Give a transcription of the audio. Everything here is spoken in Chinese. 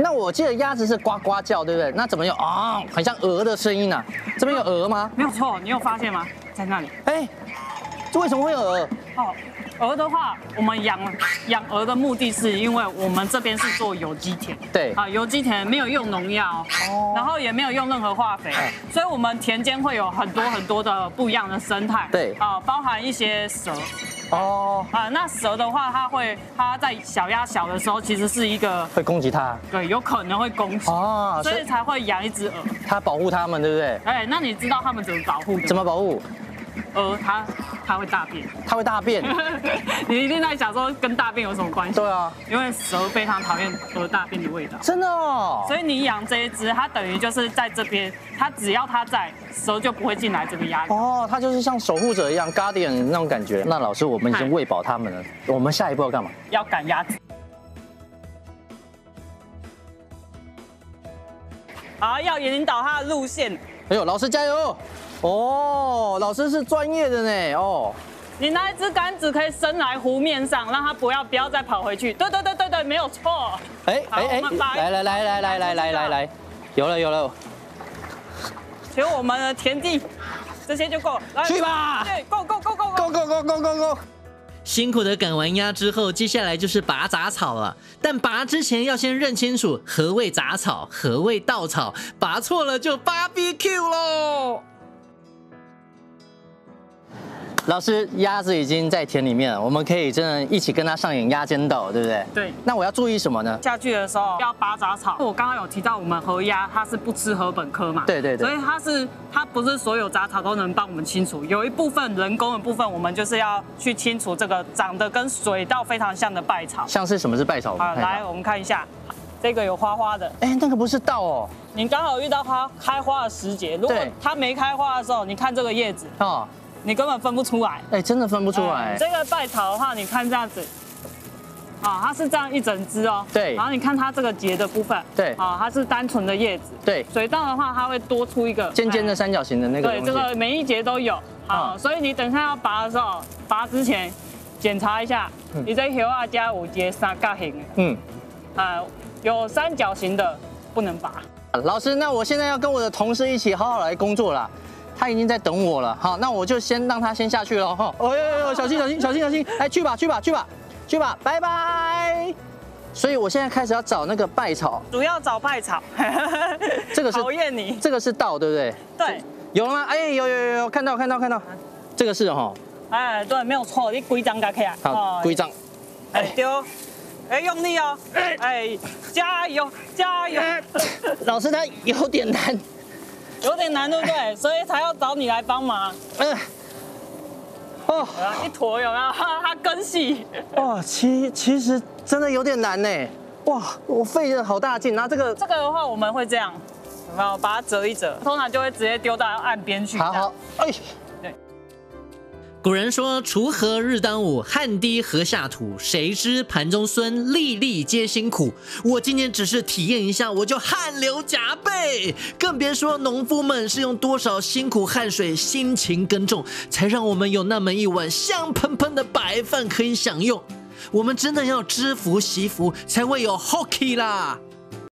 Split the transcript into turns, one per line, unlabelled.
那我记得鸭子是呱呱叫，对不对？那怎么有啊？很像鹅的声音呢？这边有鹅吗？
没有错，你有发现吗？在那里。
哎，这为什么会有鹅？哦。
鹅的话，我们养养鹅的目的是因为我们这边是做有机田，
对，
啊，有机田没有用农药，哦，然后也没有用任何化肥，所以我们田间会有很多很多的不一样的生态，
对，啊，
包含一些蛇，哦，啊，那蛇的话，它会它在小鸭小的时候，其实是一个
会攻击它，
对，有可能会攻击，哦，所以才会养一只鹅，
它保护它们，对不对？
哎，那你知道它们怎么保护的？
怎么保护？
鹅它它会大便，
它会大便。
你一定在想说跟大便有什么关系？
对啊，
因为蛇非常讨厌鹅大便的味道。
真的哦。
所以你养这一只，它等于就是在这边，它只要它在，蛇就不会进来这个鸭子。
哦，它就是像守护者一样，guardian 那种感觉。那老师，我们已经喂饱它们了，我们下一步要干嘛？
要赶鸭子。好，要引导它的路线。
哎呦，老师加油！哦，老师是专业的呢。哦，
你拿一支杆子可以伸来湖面上，让它不要不要再跑回去。对对对对对，没有错。哎
哎哎，来来来来来来来来来，有了有了。
求我们的田地，这些就够。
去吧。
对，Go Go Go Go
Go Go Go Go Go Go。
辛苦的赶完鸭之后，接下来就是拔杂草了。但拔之前要先认清楚何谓杂草，何谓稻草，拔错了就 BBQ 喽。
老师，鸭子已经在田里面了，我们可以真的一起跟它上演鸭尖斗，对不对？
对。
那我要注意什么呢？
下去的时候要拔杂草。我刚刚有提到，我们河鸭它是不吃禾本科嘛？
对对对。
所以它是它不是所有杂草都能帮我们清除，有一部分人工的部分，我们就是要去清除这个长得跟水稻非常像的败草。
像是什么是败草？
好，来我们看一下，这个有花花的。
哎，那个不是稻哦。
你刚好遇到它开花的时节，如果它没开花的时候，你看这个叶子哦。你根本分不出来，
哎，真的分不出来。
这个败草的话，你看这样子，啊，它是这样一整只哦。
对。
然后你看它这个节的部分，
对。
啊，它是单纯的叶子。
对。
水稻的话，它会多出一个
尖尖的三角形的那个。
对，这个每一节都有。啊。所以你等下要拔的时候，拔之前检查一下，你这叶啊加五节三角形。嗯。啊，有三角形的不能拔。
老师，那我现在要跟我的同事一起好好来工作了。他已经在等我了，好，那我就先让他先下去了，哈。哎呦呦，小心小心小心小心，哎，去吧去吧去吧去吧，拜拜。所以我现在开始要找那个败草，
主要找败草。
这个是
讨厌你，
这个是稻，对不对？
对。
有了吗？哎，有有有有，看到看到看到，这个是哈。
哎，对，没有错，你规章加起来。
好，规章。
哎，丢。哎，用力哦。哎，加油加油。
老师他有点难。
有点难，对不对？所以才要找你来帮忙。嗯，哦，一坨有没有？它根系。
哇，其其实真的有点难呢。哇，我费了好大劲。那这个
这个的话，我们会这样，有没有？把它折一折，通常就会直接丢到岸边去。
好好，哎。
古人说：“锄禾日当午，汗滴禾下土。谁知盘中餐，粒粒皆辛苦。”我今天只是体验一下，我就汗流浃背，更别说农夫们是用多少辛苦汗水、辛勤耕种，才让我们有那么一碗香喷喷的白饭可以享用。我们真的要知福惜福，才会有 hockey 啦。